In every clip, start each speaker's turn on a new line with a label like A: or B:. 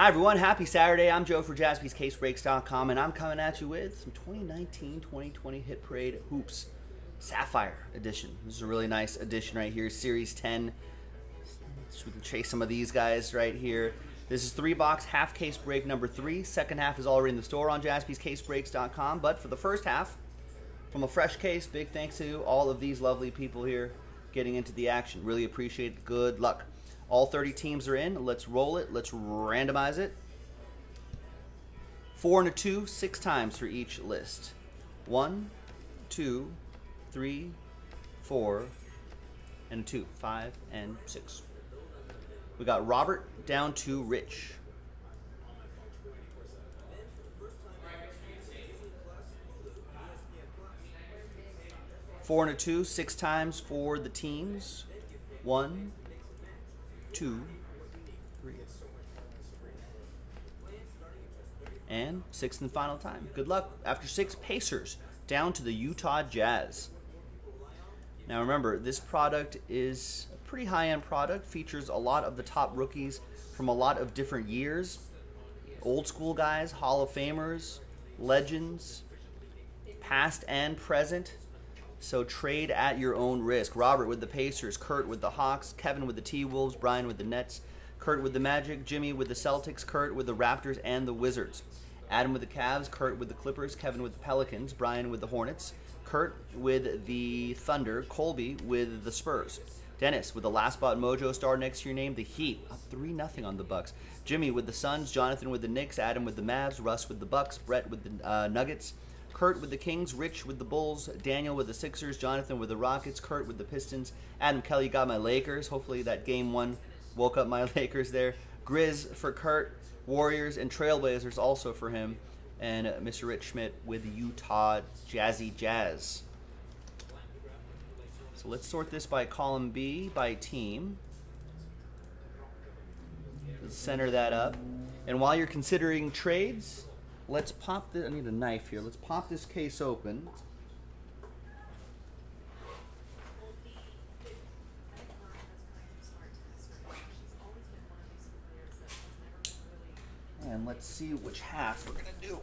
A: Hi, everyone. Happy Saturday. I'm Joe for jaspyscasebreaks.com, and I'm coming at you with some 2019-2020 Hit Parade Hoops Sapphire Edition. This is a really nice edition right here, Series 10. So we can chase some of these guys right here. This is three box half case break number three. Second half is already in the store on jaspyscasebreaks.com, but for the first half, from a fresh case, big thanks to all of these lovely people here getting into the action. Really appreciate it. Good luck. All 30 teams are in. Let's roll it. Let's randomize it. Four and a two, six times for each list. One, two, three, four, and two. Five and six. We got Robert down to Rich. Four and a two, six times for the teams. One, two, three, and sixth and final time. Good luck. After six, Pacers down to the Utah Jazz. Now remember, this product is a pretty high-end product. Features a lot of the top rookies from a lot of different years. Old school guys, Hall of Famers, legends, past and present. So trade at your own risk. Robert with the Pacers, Kurt with the Hawks, Kevin with the T-Wolves, Brian with the Nets, Kurt with the Magic, Jimmy with the Celtics, Kurt with the Raptors and the Wizards. Adam with the Cavs, Kurt with the Clippers, Kevin with the Pelicans, Brian with the Hornets, Kurt with the Thunder, Colby with the Spurs. Dennis with the last spot mojo star next to your name, the Heat, up 3 0 on the Bucks. Jimmy with the Suns, Jonathan with the Knicks, Adam with the Mavs, Russ with the Bucks, Brett with the uh, Nuggets, Kurt with the Kings, Rich with the Bulls, Daniel with the Sixers, Jonathan with the Rockets, Kurt with the Pistons, Adam Kelly got my Lakers. Hopefully that game one woke up my Lakers there. Grizz for Kurt, Warriors and Trailblazers also for him, and uh, Mr. Rich Schmidt with the Utah Jazzy Jazz. So let's sort this by column B by team. Let's center that up. And while you're considering trades, let's pop the I need a knife here. Let's pop this case open. And let's see which half we're gonna do.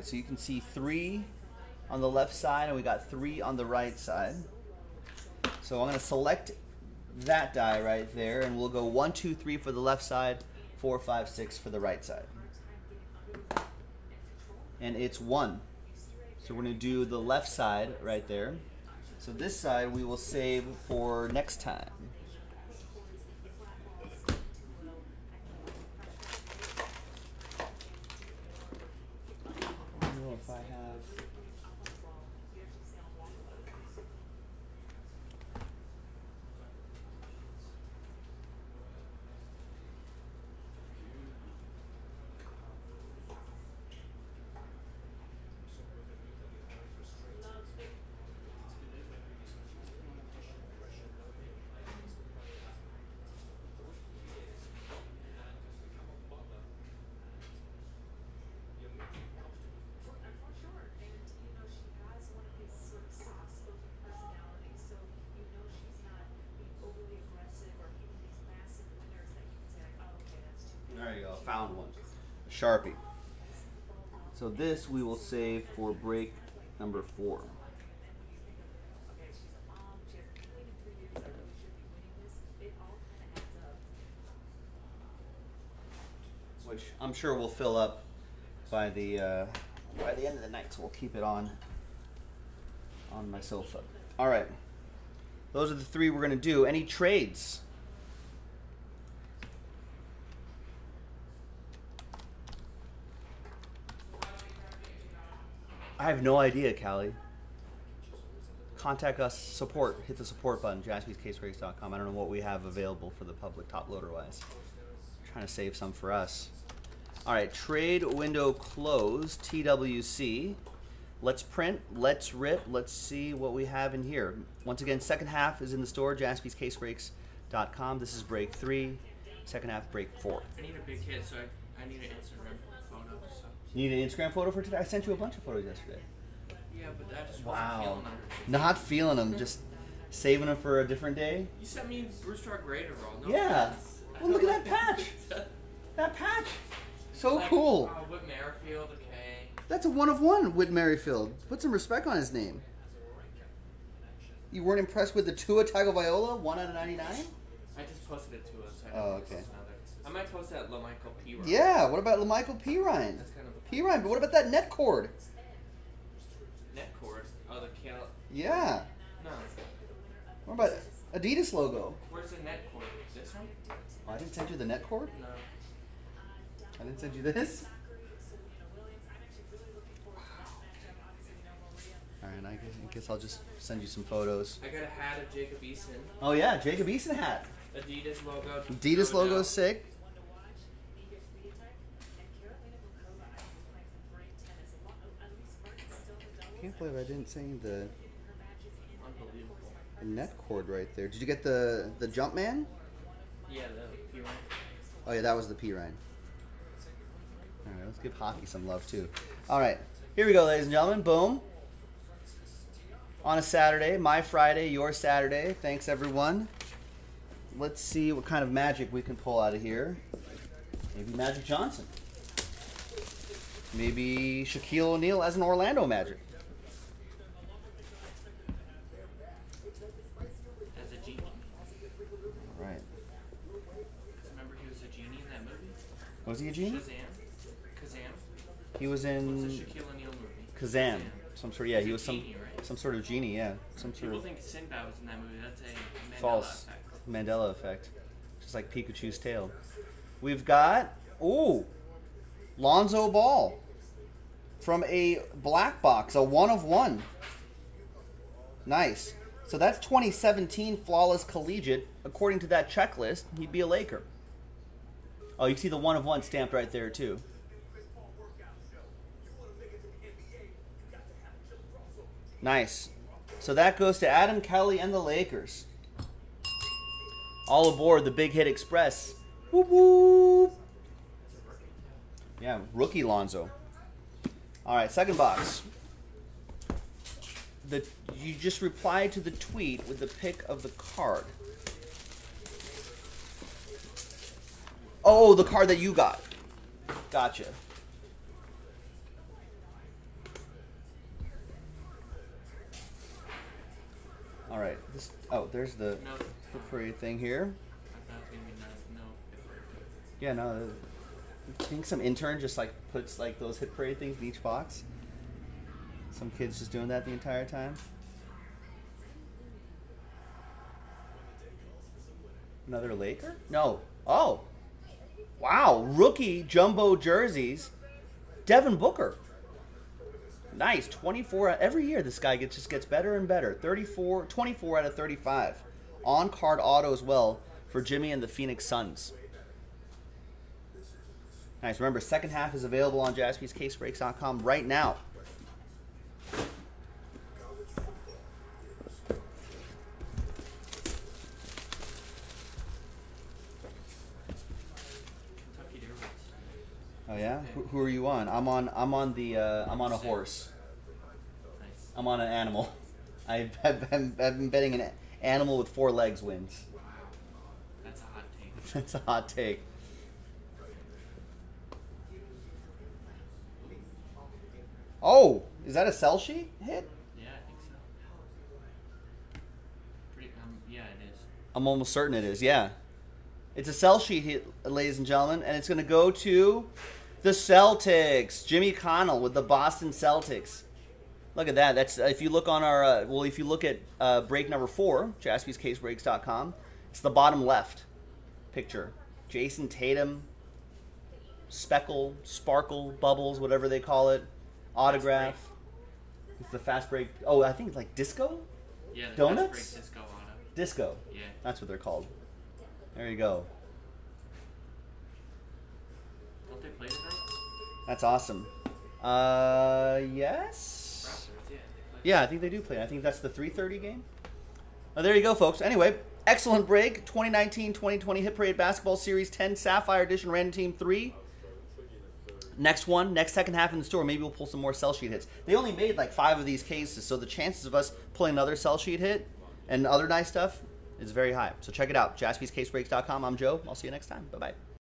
A: Right, so you can see three on the left side and we got three on the right side. So I'm gonna select that die right there and we'll go one, two, three for the left side, four, five, six for the right side. And it's one. So we're gonna do the left side right there. So this side we will save for next time. I don't know if I have. There you go, found one. Sharpie. So this we will save for break number four. Which I'm sure will fill up by the uh, by the end of the night, so we'll keep it on on my sofa. All right, those are the three we're gonna do. Any trades? I have no idea, Callie. Contact us, support, hit the support button, jaspyscasebreaks.com. I don't know what we have available for the public, top loader wise. trying to save some for us. All right, trade window closed, TWC. Let's print, let's rip, let's see what we have in here. Once again, second half is in the store, jaspyscasebreaks.com casebreaks.com. This is break three, second half break four.
B: I need a big hit, so I, I need an Instagram photo.
A: You need an Instagram photo for today? I sent you a bunch of photos yesterday.
B: Yeah, but I just wasn't
A: Wow.
B: feeling them.
A: Not feeling them, just saving them for a different day.
B: You sent me Bruce Star Grader roll. No
A: Yeah.
B: offense.
A: Well, look at that patch. That patch. So
B: Like,
A: cool.
B: Oh, Whit Merrifield, okay.
A: That's a one of one with Merrifield. Put some respect on his name. You weren't impressed with the Tua Tagovailoa, one out of ninety nine?
B: I just posted it to us. So I
A: Oh, okay.
B: Post another. I might post that LaMichael P. Ryan.
A: Yeah. What about Michael P Ryan?
B: That's kind of a
A: P Ryan, but what about that net cord?
B: net cord. Oh, the Kale.
A: Yeah.
B: No.
A: What about Adidas logo?
B: Where's the net cord? This one?
A: Oh, I didn't send you the net cord.
B: No.
A: I didn't send you this. All right, I guess, I guess I'll just send you some photos.
B: I got a hat of Jacob Eason.
A: Oh yeah, Jacob Eason hat.
B: Adidas logo.
A: Adidas logo is sick. I can't believe I didn't see the, the net cord right there. Did you get the the jump man?
B: Yeah, the P. Ryan.
A: Oh yeah, that was the P Ryan. All right, let's give hockey some love too. All right, here we go, ladies and gentlemen. Boom. On a Saturday, my Friday, your Saturday. Thanks everyone. Let's see what kind of magic we can pull out of here. Maybe Magic Johnson. Maybe Shaquille O'Neal as an Orlando Magic.
B: Was
A: he a genie?
B: Shazam? Kazam?
A: He was in
B: Shaquille O'Neal movie?
A: Kazam. Some sort. Yeah, he was some
B: genie, right?
A: some sort of genie. Yeah, some sort
B: People
A: of.
B: think Sinbad was in that movie. That's a Mandela
A: False.
B: effect.
A: Mandela effect. Just like Pikachu's tail. We've got ooh, Lonzo Ball from a black box, a one of one. Nice. So that's 2017 flawless collegiate. According to that checklist, he'd be a Laker. Oh, you see the one of one stamped right there too. Nice. So that goes to Adam Kelly and the Lakers. All aboard the Big Hit Express. Whoop whoop. Yeah, rookie Lonzo. All right, second box. The you just replied to the tweet with the pic of the card. Oh, the card that you got. Gotcha. All right. This. Oh, there's the
B: No,
A: the pretty thing here.
B: I thought it was gonna be no. no.
A: Yeah, no. I think some intern just like puts like those hit parade things in each box. Some kids just doing that the entire time. Another Laker? No. Oh. Wow. Rookie jumbo jerseys. Devin Booker. Nice. 24 every year this guy gets just gets better and better. 34 24 out of 35. On card auto as well for Jimmy and the Phoenix Suns. Nice. Remember, second half is available on jaspyscasebreaks.com right now. Yeah. Who, who are you on? I'm on. I'm on the. Uh, I'm on a horse.
B: Nice.
A: I'm on an animal. I've, I've, been, I've been betting an animal with four legs wins.
B: Wow. That's a hot take.
A: That's a hot take. Oh, is that a sell sheet hit?
B: Yeah, I think so. Pretty, um, yeah, it is.
A: I'm almost certain it is. Yeah, it's a sell sheet hit, ladies and gentlemen, and it's going to go to the Celtics. Jimmy Connell with the Boston Celtics. Look at that. That's if you look on our uh, well, if you look at uh, break number four, jaspyscasebreaks.com, it's the bottom left picture. Jayson Tatum, speckle, sparkle, bubbles, whatever they call it, autograph. It's the fast break. Oh, I think it's like disco,
B: Yeah,
A: Donuts?
B: Disco auto.
A: disco.
B: Yeah.
A: That's what they're called. There you go.
B: Don't they play tonight?
A: That's awesome. Uh, yes.
B: Raptors, yeah.
A: Yeah, I think they do play. I think that's the 3:30 game. Oh, there you go, folks. Anyway, Excellent break. 2019-2020 Hit Parade Basketball Series 10 Sapphire Edition Random Team 3. Next one, next second half in the store, maybe we'll pull some more sell sheet hits. They only made like five of these cases, so the chances of us pulling another sell sheet hit and other nice stuff is very high. So check it out, jaspyscasebreaks.com. I'm Joe. I'll see you next time. Bye-bye.